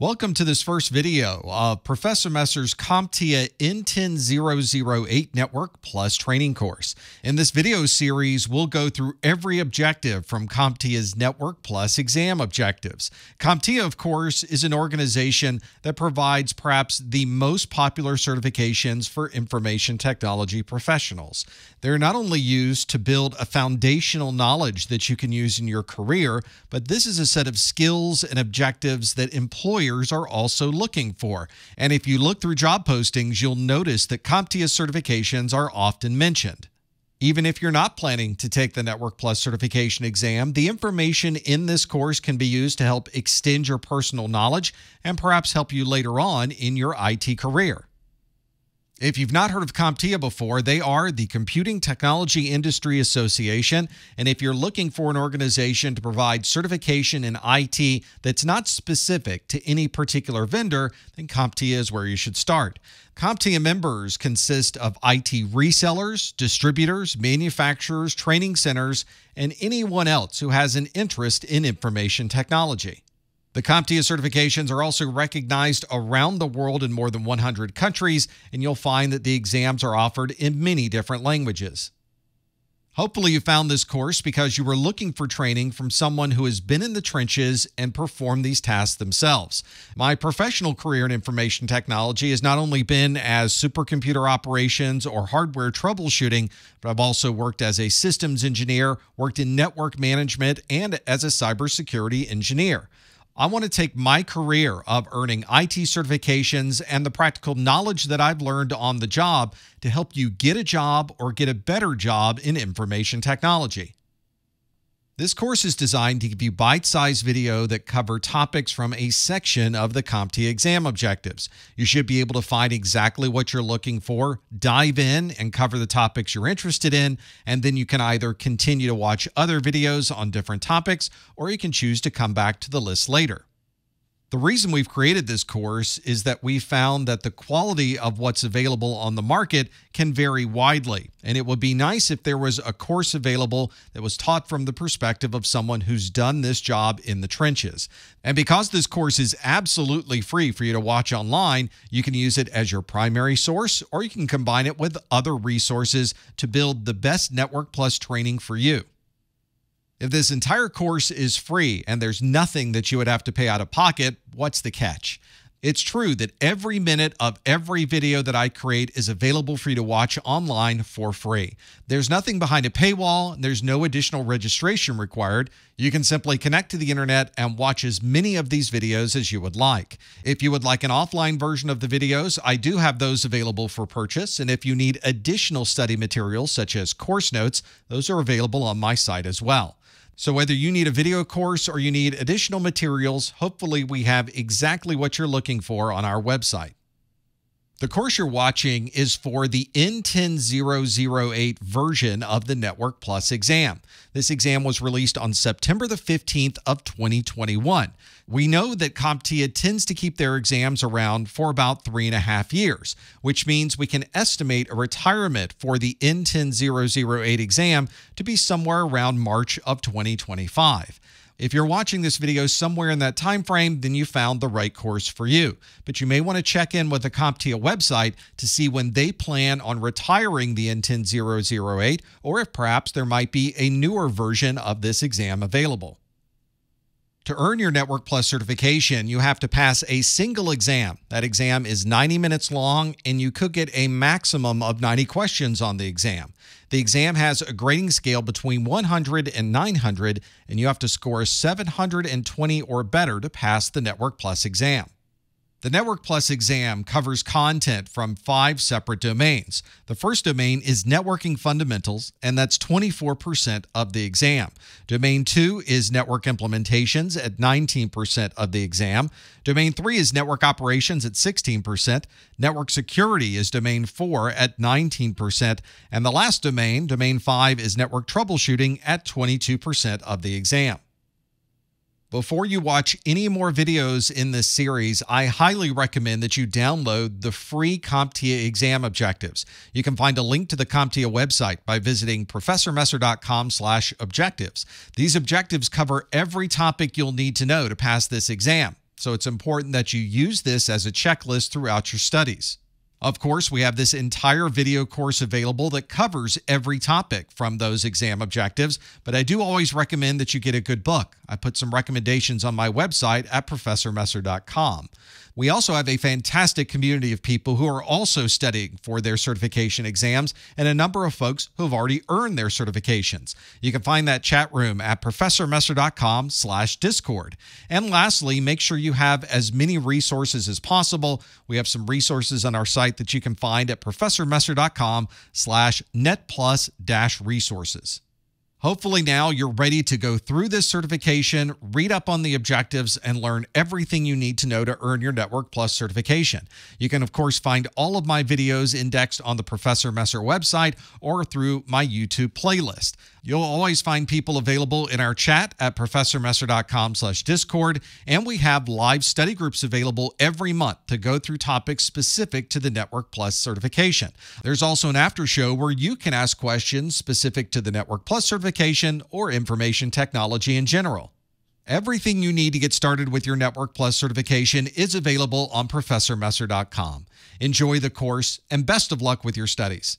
Welcome to this first video of Professor Messer's CompTIA N10008 Network Plus training course. In this video series, we'll go through every objective from CompTIA's Network Plus exam objectives. CompTIA, of course, is an organization that provides perhaps the most popular certifications for information technology professionals. They're not only used to build a foundational knowledge that you can use in your career, but this is a set of skills and objectives that employers employers are also looking for. And if you look through job postings, you'll notice that CompTIA certifications are often mentioned. Even if you're not planning to take the Network Plus certification exam, the information in this course can be used to help extend your personal knowledge and perhaps help you later on in your IT career. If you've not heard of CompTIA before, they are the Computing Technology Industry Association. And if you're looking for an organization to provide certification in IT that's not specific to any particular vendor, then CompTIA is where you should start. CompTIA members consist of IT resellers, distributors, manufacturers, training centers, and anyone else who has an interest in information technology. The CompTIA certifications are also recognized around the world in more than 100 countries, and you'll find that the exams are offered in many different languages. Hopefully, you found this course because you were looking for training from someone who has been in the trenches and performed these tasks themselves. My professional career in information technology has not only been as supercomputer operations or hardware troubleshooting, but I've also worked as a systems engineer, worked in network management, and as a cybersecurity engineer. I want to take my career of earning IT certifications and the practical knowledge that I've learned on the job to help you get a job or get a better job in information technology. This course is designed to give you bite-sized video that cover topics from a section of the CompTIA exam objectives. You should be able to find exactly what you're looking for, dive in and cover the topics you're interested in, and then you can either continue to watch other videos on different topics or you can choose to come back to the list later. The reason we've created this course is that we found that the quality of what's available on the market can vary widely. And it would be nice if there was a course available that was taught from the perspective of someone who's done this job in the trenches. And because this course is absolutely free for you to watch online, you can use it as your primary source or you can combine it with other resources to build the best Network Plus training for you. If this entire course is free and there's nothing that you would have to pay out of pocket, what's the catch? It's true that every minute of every video that I create is available for you to watch online for free. There's nothing behind a paywall, there's no additional registration required. You can simply connect to the internet and watch as many of these videos as you would like. If you would like an offline version of the videos, I do have those available for purchase. And if you need additional study materials, such as course notes, those are available on my site as well. So, whether you need a video course or you need additional materials, hopefully we have exactly what you're looking for on our website. The course you're watching is for the N10008 version of the Network Plus exam. This exam was released on September the 15th of 2021. We know that CompTIA tends to keep their exams around for about three and a half years, which means we can estimate a retirement for the N10008 exam to be somewhere around March of 2025. If you're watching this video somewhere in that time frame, then you found the right course for you. But you may want to check in with the CompTIA website to see when they plan on retiring the N10008 or if perhaps there might be a newer version of this exam available. To earn your Network Plus certification, you have to pass a single exam. That exam is 90 minutes long, and you could get a maximum of 90 questions on the exam. The exam has a grading scale between 100 and 900, and you have to score 720 or better to pass the Network Plus exam. The Network Plus exam covers content from five separate domains. The first domain is networking fundamentals, and that's 24% of the exam. Domain two is network implementations at 19% of the exam. Domain three is network operations at 16%. Network security is domain four at 19%. And the last domain, domain five, is network troubleshooting at 22% of the exam. Before you watch any more videos in this series, I highly recommend that you download the free CompTIA exam objectives. You can find a link to the CompTIA website by visiting professormesser.com slash objectives. These objectives cover every topic you'll need to know to pass this exam. so it's important that you use this as a checklist throughout your studies. Of course, we have this entire video course available that covers every topic from those exam objectives, but I do always recommend that you get a good book. I put some recommendations on my website at professormesser.com. We also have a fantastic community of people who are also studying for their certification exams and a number of folks who have already earned their certifications. You can find that chat room at professormesser.com slash discord. And lastly, make sure you have as many resources as possible. We have some resources on our site that you can find at professormesser.com slash netplus dash resources. Hopefully, now you're ready to go through this certification, read up on the objectives, and learn everything you need to know to earn your Network Plus certification. You can, of course, find all of my videos indexed on the Professor Messer website or through my YouTube playlist. You'll always find people available in our chat at professormesser.com slash discord, and we have live study groups available every month to go through topics specific to the Network Plus certification. There's also an after show where you can ask questions specific to the Network Plus certification or information technology in general. Everything you need to get started with your Network Plus certification is available on professormesser.com. Enjoy the course and best of luck with your studies.